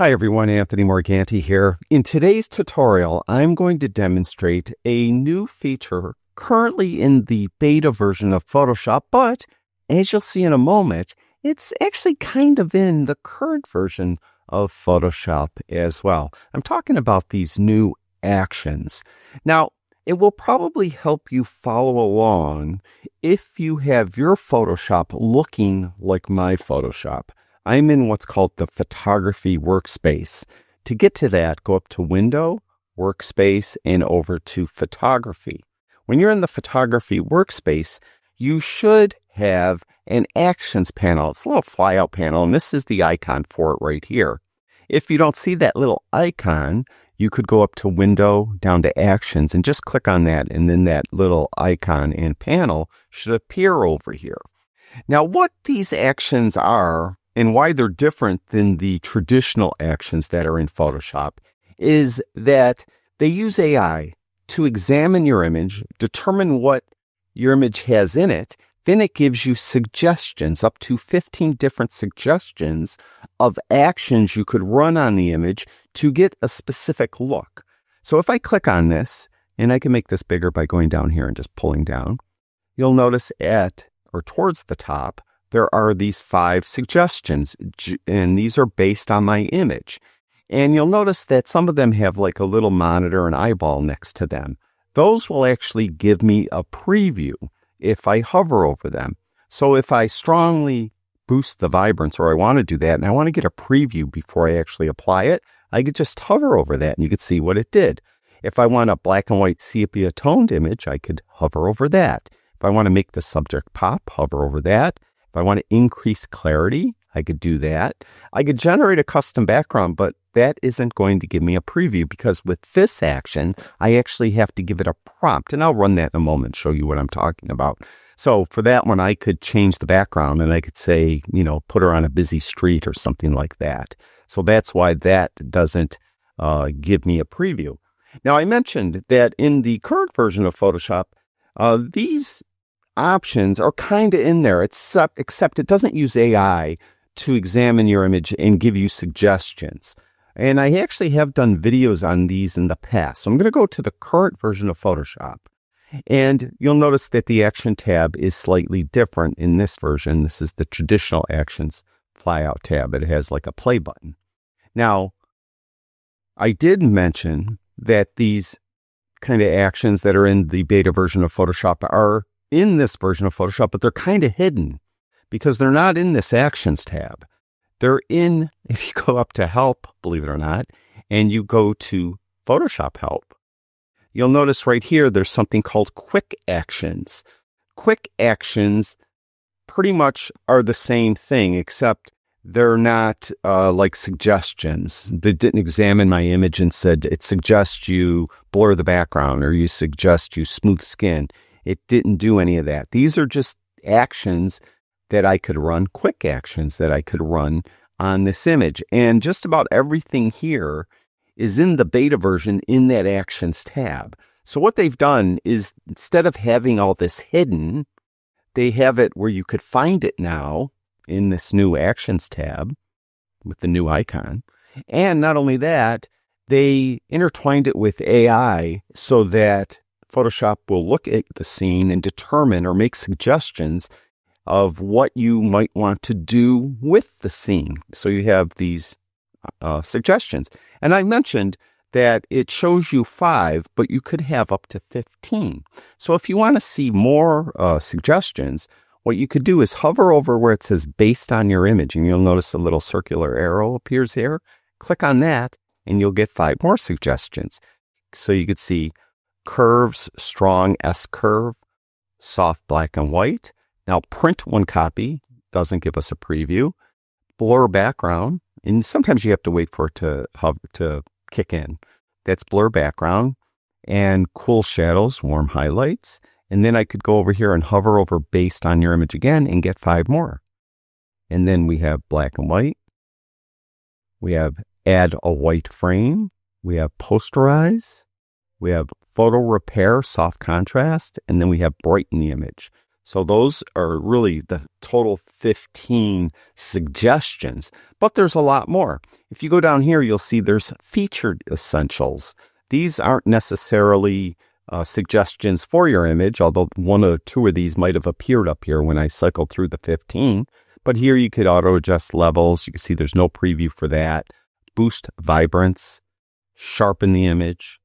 Hi everyone, Anthony Morganti here. In today's tutorial, I'm going to demonstrate a new feature currently in the beta version of Photoshop, but as you'll see in a moment, it's actually kind of in the current version of Photoshop as well. I'm talking about these new actions. Now, it will probably help you follow along if you have your Photoshop looking like my Photoshop. I'm in what's called the photography workspace. To get to that, go up to Window, Workspace, and over to Photography. When you're in the photography workspace, you should have an actions panel. It's a little flyout panel, and this is the icon for it right here. If you don't see that little icon, you could go up to Window, down to Actions, and just click on that, and then that little icon and panel should appear over here. Now, what these actions are and why they're different than the traditional actions that are in Photoshop is that they use AI to examine your image, determine what your image has in it, then it gives you suggestions, up to 15 different suggestions of actions you could run on the image to get a specific look. So if I click on this, and I can make this bigger by going down here and just pulling down, you'll notice at or towards the top, there are these five suggestions, and these are based on my image. And you'll notice that some of them have like a little monitor and eyeball next to them. Those will actually give me a preview if I hover over them. So if I strongly boost the vibrance or I want to do that and I want to get a preview before I actually apply it, I could just hover over that and you could see what it did. If I want a black and white sepia toned image, I could hover over that. If I want to make the subject pop, hover over that. If I want to increase clarity, I could do that. I could generate a custom background, but that isn't going to give me a preview because with this action, I actually have to give it a prompt. And I'll run that in a moment, show you what I'm talking about. So for that one, I could change the background and I could say, you know, put her on a busy street or something like that. So that's why that doesn't uh, give me a preview. Now, I mentioned that in the current version of Photoshop, uh, these options are kind of in there, except, except it doesn't use AI to examine your image and give you suggestions. And I actually have done videos on these in the past. So I'm going to go to the current version of Photoshop. And you'll notice that the action tab is slightly different in this version. This is the traditional actions flyout tab. It has like a play button. Now, I did mention that these kind of actions that are in the beta version of Photoshop are in this version of Photoshop, but they're kind of hidden because they're not in this Actions tab. They're in, if you go up to Help, believe it or not, and you go to Photoshop Help, you'll notice right here there's something called Quick Actions. Quick Actions pretty much are the same thing, except they're not uh, like suggestions. They didn't examine my image and said it suggests you blur the background or you suggest you smooth skin. It didn't do any of that. These are just actions that I could run, quick actions that I could run on this image. And just about everything here is in the beta version in that actions tab. So what they've done is instead of having all this hidden, they have it where you could find it now in this new actions tab with the new icon. And not only that, they intertwined it with AI so that Photoshop will look at the scene and determine or make suggestions of what you might want to do with the scene. So you have these uh, suggestions. And I mentioned that it shows you five, but you could have up to 15. So if you want to see more uh, suggestions, what you could do is hover over where it says based on your image, and you'll notice a little circular arrow appears here. Click on that, and you'll get five more suggestions. So you could see curves, strong S curve, soft black and white. Now print one copy doesn't give us a preview. Blur background, and sometimes you have to wait for it to hover, to kick in. That's blur background and cool shadows, warm highlights. And then I could go over here and hover over based on your image again and get five more. And then we have black and white. We have add a white frame. We have posterize. We have photo repair, soft contrast, and then we have brighten the image. So those are really the total 15 suggestions, but there's a lot more. If you go down here, you'll see there's featured essentials. These aren't necessarily uh, suggestions for your image, although one or two of these might have appeared up here when I cycled through the 15. But here you could auto adjust levels. You can see there's no preview for that. Boost vibrance, sharpen the image.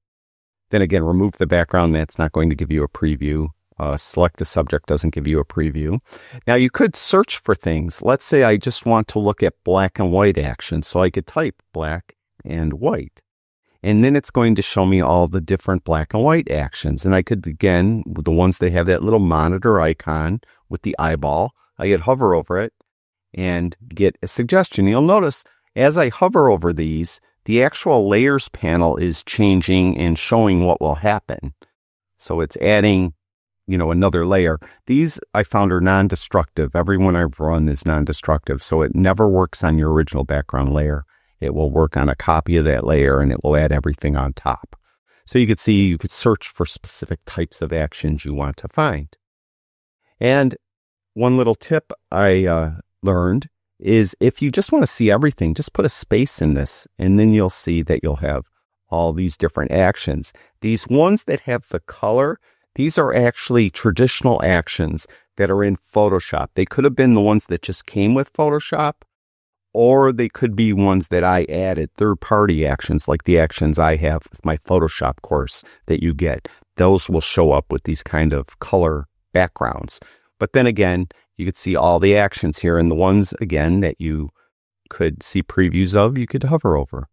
Then again, remove the background. That's not going to give you a preview. Uh, select the subject doesn't give you a preview. Now you could search for things. Let's say I just want to look at black and white action. So I could type black and white. And then it's going to show me all the different black and white actions. And I could, again, the ones that have that little monitor icon with the eyeball, I could hover over it and get a suggestion. You'll notice as I hover over these, the actual layers panel is changing and showing what will happen. So it's adding you know, another layer. These I found are non-destructive. Every one I've run is non-destructive. So it never works on your original background layer. It will work on a copy of that layer and it will add everything on top. So you could see, you could search for specific types of actions you want to find. And one little tip I uh, learned is if you just want to see everything, just put a space in this and then you'll see that you'll have all these different actions. These ones that have the color, these are actually traditional actions that are in Photoshop. They could have been the ones that just came with Photoshop, or they could be ones that I added, third party actions like the actions I have with my Photoshop course that you get. Those will show up with these kind of color backgrounds. But then again, you could see all the actions here and the ones again that you could see previews of, you could hover over.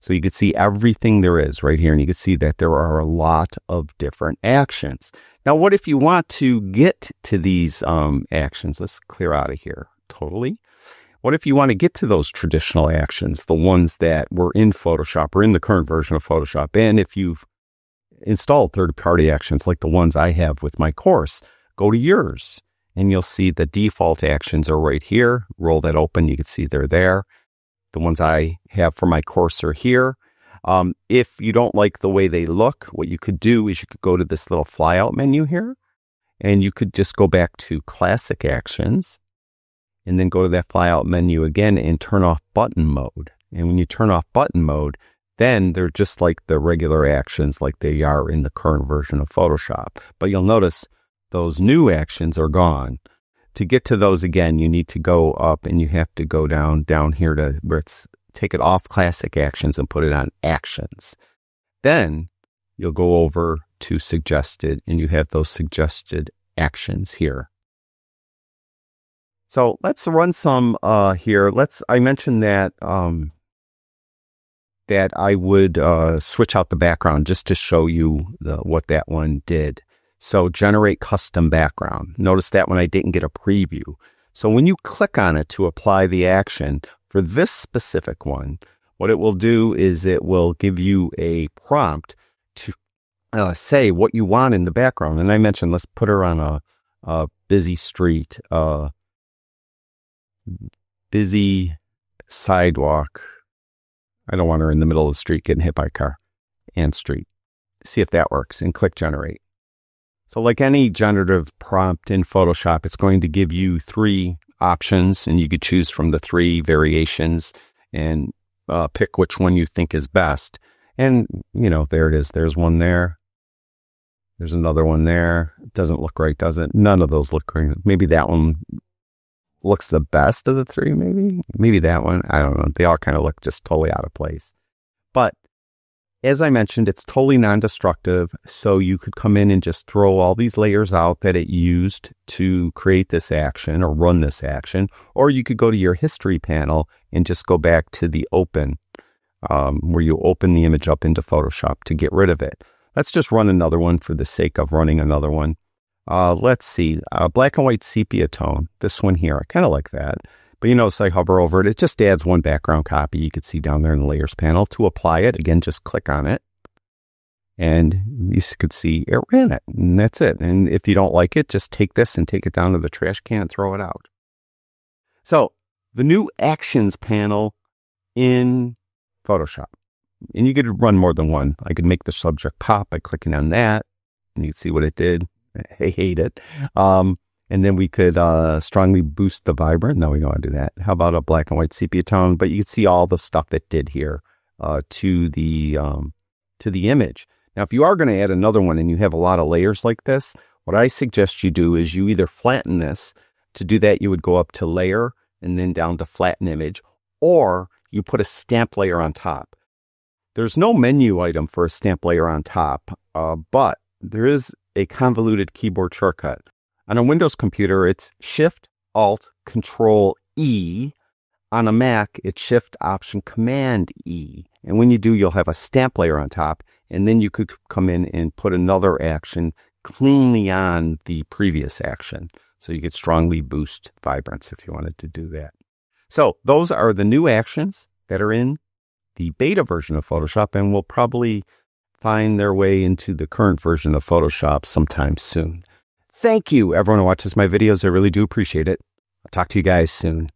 So you could see everything there is right here, and you can see that there are a lot of different actions. Now, what if you want to get to these um, actions? Let's clear out of here totally. What if you want to get to those traditional actions, the ones that were in Photoshop or in the current version of Photoshop? And if you've installed third party actions like the ones I have with my course, go to yours and you'll see the default actions are right here. Roll that open. You can see they're there. The ones I have for my course are here. Um, if you don't like the way they look, what you could do is you could go to this little flyout menu here and you could just go back to classic actions and then go to that flyout menu again and turn off button mode. And when you turn off button mode, then they're just like the regular actions like they are in the current version of Photoshop. But you'll notice those new actions are gone to get to those again, you need to go up and you have to go down, down here to where it's take it off classic actions and put it on actions. Then you'll go over to suggested and you have those suggested actions here. So let's run some uh, here. Let's. I mentioned that um, that I would uh, switch out the background just to show you the, what that one did. So generate custom background. Notice that when I didn't get a preview. So when you click on it to apply the action for this specific one, what it will do is it will give you a prompt to uh, say what you want in the background. And I mentioned, let's put her on a, a busy street, uh, busy sidewalk. I don't want her in the middle of the street getting hit by a car and street. See if that works and click generate. So like any generative prompt in Photoshop, it's going to give you three options and you could choose from the three variations and uh, pick which one you think is best. And, you know, there it is. There's one there. There's another one there. It doesn't look right, does it? None of those look right. Maybe that one looks the best of the three, maybe. Maybe that one. I don't know. They all kind of look just totally out of place. But as I mentioned, it's totally non-destructive. So you could come in and just throw all these layers out that it used to create this action or run this action. Or you could go to your history panel and just go back to the open, um, where you open the image up into Photoshop to get rid of it. Let's just run another one for the sake of running another one. Uh, let's see, uh, black and white sepia tone. This one here, I kind of like that. But you notice I hover over it, it just adds one background copy you can see down there in the layers panel. To apply it, again, just click on it. And you could see it ran it. And that's it. And if you don't like it, just take this and take it down to the trash can and throw it out. So the new actions panel in Photoshop. And you could run more than one. I could make the subject pop by clicking on that. And you can see what it did. I hate it. Um, and then we could uh, strongly boost the vibrant. No, we don't want to do that. How about a black and white sepia tone? But you can see all the stuff that did here uh, to the um, to the image. Now, if you are going to add another one and you have a lot of layers like this, what I suggest you do is you either flatten this. To do that, you would go up to layer and then down to flatten image, or you put a stamp layer on top. There's no menu item for a stamp layer on top, uh, but there is a convoluted keyboard shortcut. On a Windows computer, it's Shift, Alt, Control, E. On a Mac, it's Shift, Option, Command, E. And when you do, you'll have a stamp layer on top, and then you could come in and put another action cleanly on the previous action. So you could strongly boost vibrance if you wanted to do that. So those are the new actions that are in the beta version of Photoshop and will probably find their way into the current version of Photoshop sometime soon. Thank you, everyone who watches my videos. I really do appreciate it. I'll talk to you guys soon.